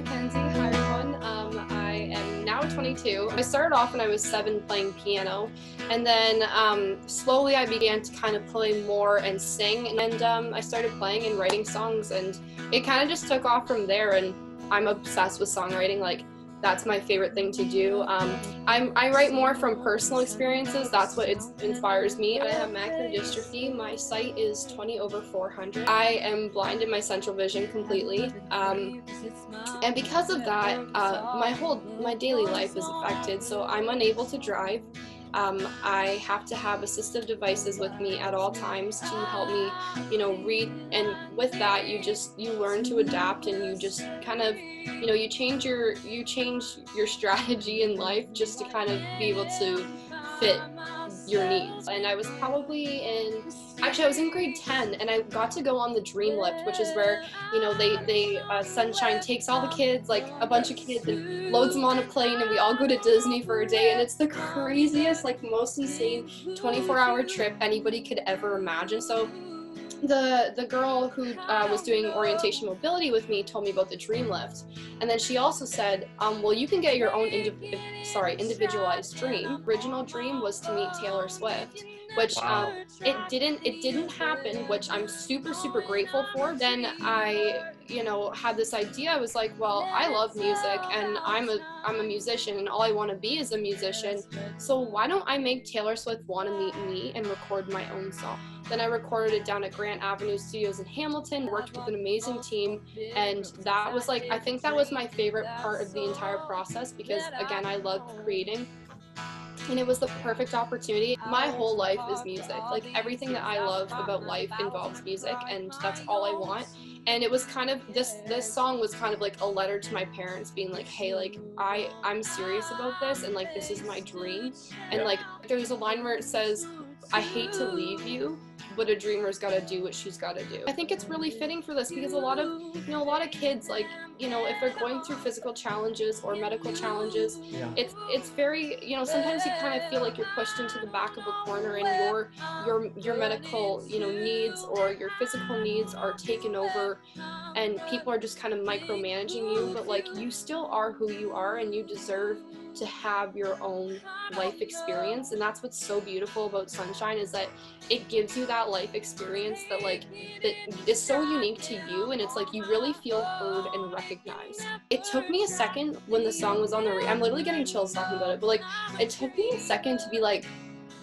McKenzie. Hi, everyone. Um, I am now 22. I started off when I was seven playing piano, and then um, slowly I began to kind of play more and sing, and um, I started playing and writing songs, and it kind of just took off from there. And I'm obsessed with songwriting. Like that's my favorite thing to do. Um, I write more from personal experiences. That's what inspires me. I have macular dystrophy. My sight is 20 over 400. I am blind in my central vision completely. Um, and because of that, uh, my whole, my daily life is affected. So I'm unable to drive. Um, I have to have assistive devices with me at all times to help me, you know, read. And with that, you just you learn to adapt, and you just kind of, you know, you change your you change your strategy in life just to kind of be able to fit your needs. And I was probably in, actually I was in grade 10 and I got to go on the Dream Lift, which is where, you know, they, they, uh, Sunshine takes all the kids, like a bunch of kids and loads them on a plane and we all go to Disney for a day. And it's the craziest, like most insane 24 hour trip anybody could ever imagine. So the the girl who uh, was doing orientation mobility with me told me about the dream lift. And then she also said um, well you can get your own indi- sorry individualized dream. Original dream was to meet taylor swift which wow. um, it didn't it didn't happen which i'm super super grateful for. Then i you know had this idea. I was like well i love music and i'm a i'm a musician and all i want to be is a musician. So why don't i make taylor swift want to meet me and record my own song? Then i recorded it down at grant avenue studios in hamilton worked with an amazing team. And that was like i think that was my favorite part of the entire process because again i love creating and it was the perfect opportunity. My whole life is music. Like everything that I love about life involves music and that's all I want. And it was kind of this this song was kind of like a letter to my parents being like, "Hey, like I I'm serious about this and like this is my dream." And like there's a line where it says, "I hate to leave you, but a dreamer's got to do what she's got to do. I think it's really fitting for this because a lot of, you know, a lot of kids like, you know, if they're going through physical challenges or medical challenges, yeah. it's it's very, you know, sometimes you kind of feel like you're pushed into the back of a corner and your your your medical, you know, needs or your physical needs are taken over and people are just kind of micromanaging you, but like you still are who you are and you deserve to have your own life experience and that's what's so beautiful about sunshine is that it gives you that life experience that like that is so unique to you and it's like you really feel heard and recognized. It took me a second when the song was on the radio i'm literally getting chills talking about it but like it took me a second to be like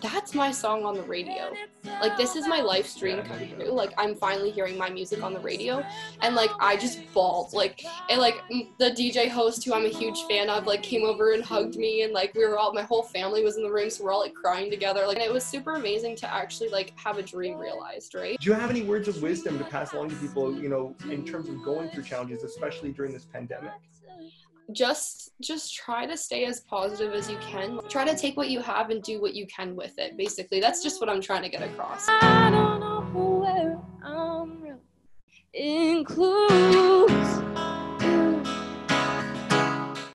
that's my song on the radio. Like this is my life stream coming true. Like I'm finally hearing my music on the radio, and like I just bawled. Like and like the DJ host who I'm a huge fan of like came over and hugged me, and like we were all my whole family was in the room, so we're all like crying together. Like it was super amazing to actually like have a dream realized. Right? Do you have any words of wisdom to pass along to people? You know, in terms of going through challenges, especially during this pandemic just just try to stay as positive as you can. Try to take what you have and do what you can with it basically. That's just what i'm trying to get across